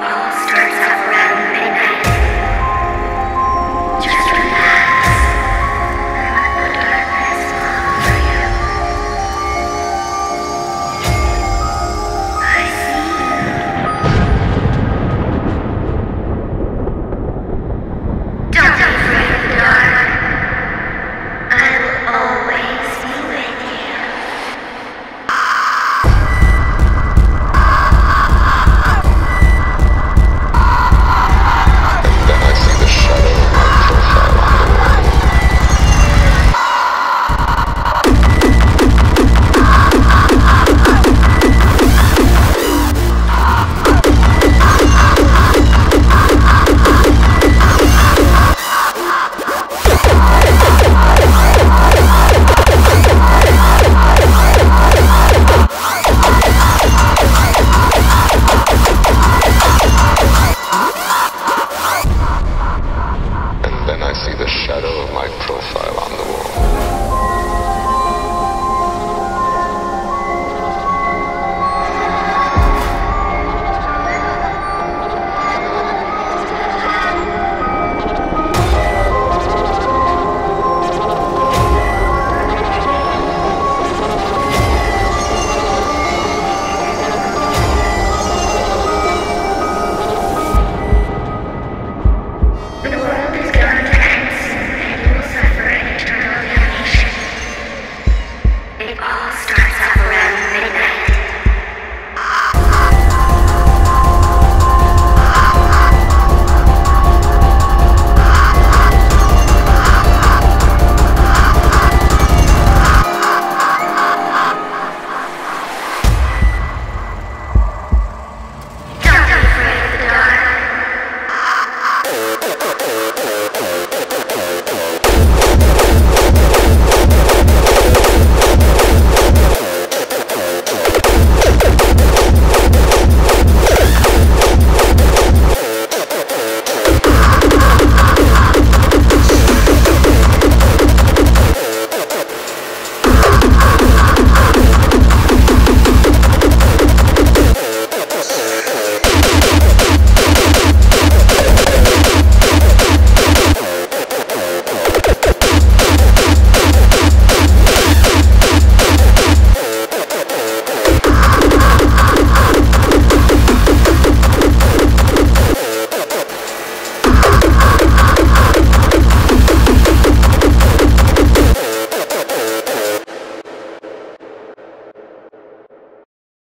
Bye. shadow of my profile on the wall.